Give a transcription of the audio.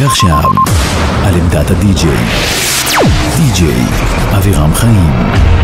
ועכשיו, על עמדת הדי-ג'יי, די-ג'יי אבירם חיים.